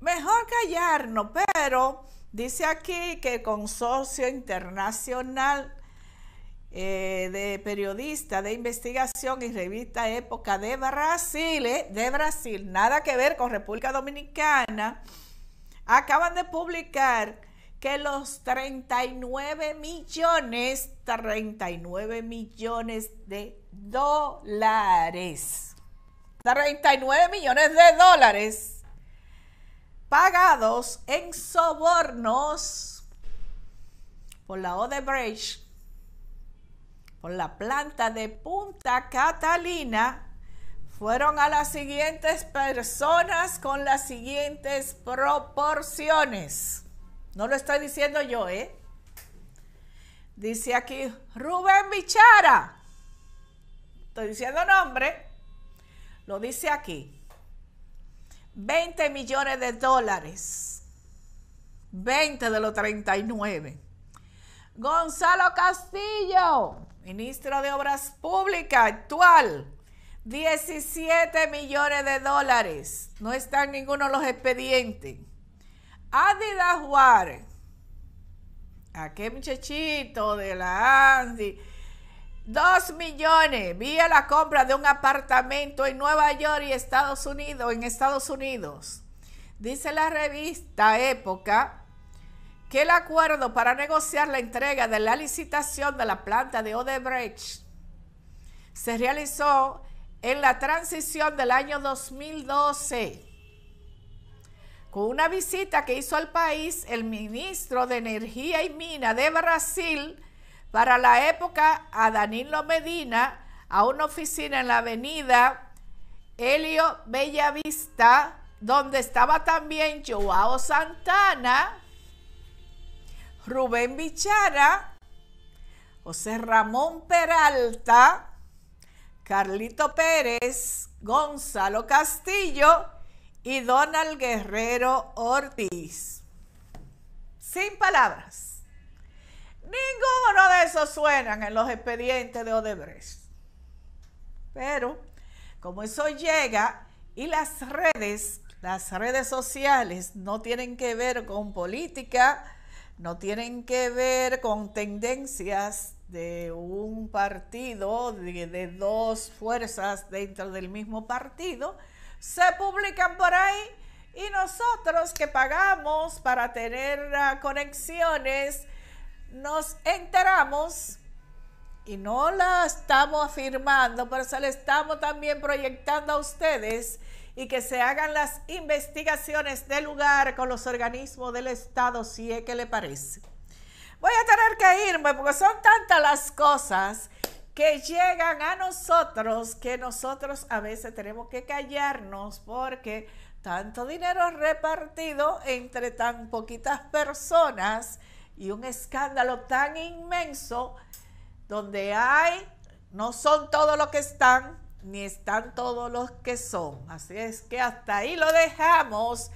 mejor callarnos, pero dice aquí que el Consorcio Internacional eh, de Periodistas de Investigación y Revista Época de Brasil, eh, de Brasil, nada que ver con República Dominicana, acaban de publicar que los 39 millones, 39 millones de dólares, 39 millones de dólares pagados en sobornos por la Odebrecht, por la planta de Punta Catalina, fueron a las siguientes personas con las siguientes proporciones. No lo estoy diciendo yo, ¿eh? Dice aquí Rubén Bichara. Estoy diciendo nombre. Lo dice aquí. 20 millones de dólares. 20 de los 39. Gonzalo Castillo, ministro de Obras Públicas actual. 17 millones de dólares. No está en ninguno los expedientes. Adidas Juárez. Aquel muchachito de la Andy. Dos millones vía la compra de un apartamento en Nueva York y Estados Unidos, en Estados Unidos. Dice la revista Época que el acuerdo para negociar la entrega de la licitación de la planta de Odebrecht se realizó en la transición del año 2012 con una visita que hizo al país el ministro de Energía y Mina de Brasil para la época a Danilo Medina a una oficina en la avenida Helio Bellavista, donde estaba también Joao Santana, Rubén Bichara, José Ramón Peralta, Carlito Pérez, Gonzalo Castillo y Donald Guerrero Ortiz. Sin palabras. Ninguno de esos suenan en los expedientes de Odebrecht. Pero como eso llega y las redes, las redes sociales no tienen que ver con política, no tienen que ver con tendencias de un partido, de, de dos fuerzas dentro del mismo partido, se publican por ahí y nosotros que pagamos para tener uh, conexiones, nos enteramos y no la estamos afirmando, pero se le estamos también proyectando a ustedes y que se hagan las investigaciones del lugar con los organismos del Estado, si es que le parece. Voy a tener que irme porque son tantas las cosas que llegan a nosotros que nosotros a veces tenemos que callarnos porque tanto dinero repartido entre tan poquitas personas y un escándalo tan inmenso donde hay, no son todos los que están, ni están todos los que son. Así es que hasta ahí lo dejamos.